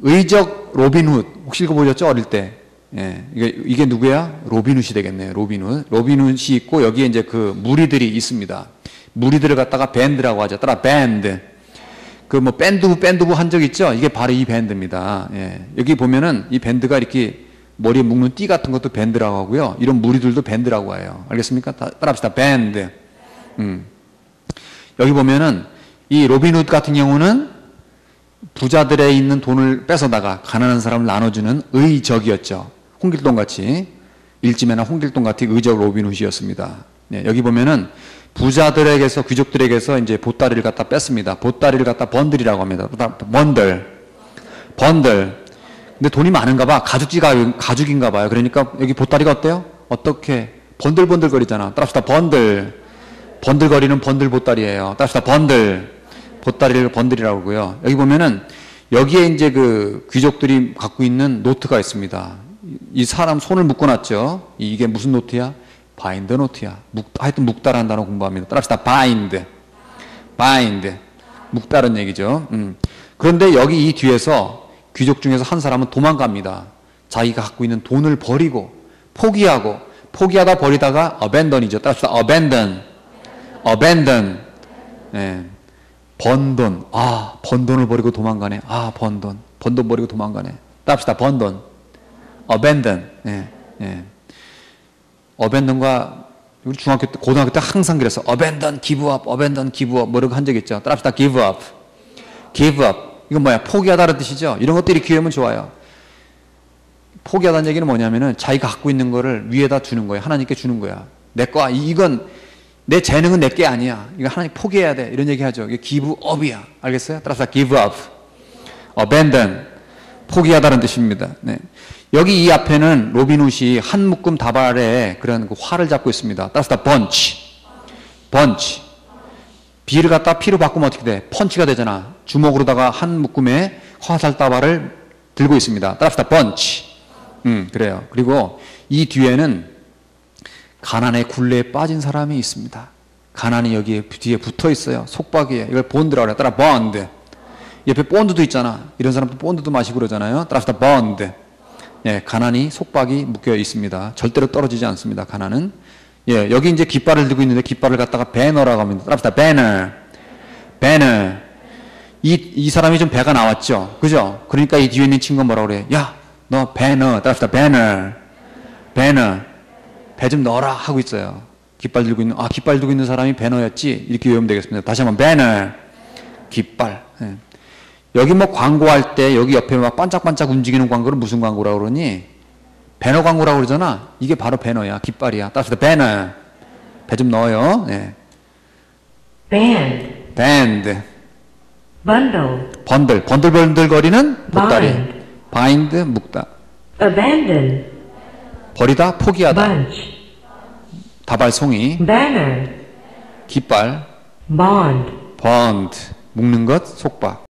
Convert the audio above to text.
의적 로빈훗 혹시 읽어보셨죠 어릴 때? 예, 이게, 이게 누구야? 로빈훗이 되겠네요. 로빈훗. 로빈훗이 있고 여기에 이제 그 무리들이 있습니다. 무리들을 갖다가 band라고 하죠. 따라 밴드. 그 뭐 밴드부 밴드부 한 적 있죠? 이게 바로 이 band입니다. 예. 여기 보면은 이 band가 이렇게 머리에 묶는 띠 같은 것도 band라고 하고요. 이런 무리들도 band라고 해요. 알겠습니까? 다, 따라합시다. 밴드. 음. 여기 보면은 이 로빈훗 같은 경우는 부자들에 있는 돈을 뺏어다가 가난한 사람을 나눠주는 의적이었죠. 홍길동 같이 일지매나 홍길동 같이 의적 로빈훗이었습니다. 네, 여기 보면은 부자들에게서 귀족들에게서 이제 보따리를 갖다 뺐습니다. 보따리를 갖다 번들이라고 합니다. 번들, 번들. 근데 돈이 많은가 봐. 가죽지가 가죽인가 봐요. 그러니까 여기 보따리가 어때요? 어떻게 번들번들거리잖아. 따라합시다. 번들. 번들거리는 번들 보따리예요. 따라합시다. 번들. 보따리를 bundle이라고 하고요. 여기 보면은 여기에 이제 그 귀족들이 갖고 있는 노트가 있습니다. 이 사람 손을 묶어놨죠. 이게 무슨 노트야? bind 노트야. 묵, 하여튼 묵다라는 단어 공부합니다. 따라합시다. bind. bind. 묵다는 얘기죠. 음. 그런데 여기 이 뒤에서 귀족 중에서 한 사람은 도망갑니다. 자기가 갖고 있는 돈을 버리고 포기하고 포기하다 버리다가 abandon이죠. 따라합시다. abandon. abandon. 네. 번 돈. 아, 번 돈을 버리고 도망가네. 아, 번 돈. 번 돈 버리고 도망가네. 따합시다. 번 돈. abandon. 예, 예. abandon과 우리 중학교 때, 고등학교 때 항상 그랬어. abandon, give up, abandon, give up. 뭐라고 한 적 있죠. 따합시다. give up. give up. 이건 뭐야? 포기하다는 뜻이죠. 이런 것들이 기회면 좋아요. 포기하다는 얘기는 뭐냐면은 자기가 갖고 있는 거를 위에다 주는 거예요. 하나님께 주는 거야. 내 거, 이건 내 재능은 내 게 아니야. 이거 하나님 포기해야 돼. 이런 얘기 하죠. 이게 give up이야. 알겠어요? 따라서 give up. abandon. 포기하다는 뜻입니다. 네. 여기 이 앞에는 로빈훗이 한 묶음 다발에 그런 그 활을 잡고 있습니다. 따라서 bunch. bunch. B를 갖다 P로 바꾸면 어떻게 돼? punch가 되잖아. 주먹으로다가 한 묶음의 화살 다발을 들고 있습니다. 따라서 bunch. 음, 그래요. 그리고 이 뒤에는 가난의 굴레에 빠진 사람이 있습니다. 가난이 여기에 뒤에 붙어 있어요. 속박이에. 이걸 bond라고 그래. 따라 본드. 옆에 본드도 있잖아. 이런 사람도 본드도 마시고 그러잖아요. 따라서 본드. 예, 가난이 속박이 묶여 있습니다. 절대로 떨어지지 않습니다. 가난은. 예, 여기 이제 깃발을 들고 있는데 깃발을 갖다가 배너라고 합니다. 따라서 배너. 배너. 이, 이 사람이 좀 배가 나왔죠. 그죠? 그러니까 이 뒤에 있는 친구가 뭐라고 그래? 야, 너 배너. 따라서 배너. 배너. 배 좀 넣어라 하고 있어요. 깃발 들고 있는 아 깃발 들고 있는 사람이 배너였지 이렇게 외우면 되겠습니다. 다시 한번 배너 깃발. 예. 여기 뭐 광고할 때 여기 옆에 막 반짝반짝 움직이는 광고를 무슨 광고라고 그러니? 배너 광고라고 그러잖아. 이게 바로 배너야. 깃발이야. 따라서 배너. 배 좀 넣어요. 예. band, 밴드. bundle, 번들. 번들번들거리는 보따리. Bind. 바인드 묶다. abandon, 버리다 포기하다. bunch, 다발송이. banner, 깃발. bond, 번드. 묶는 것 속박.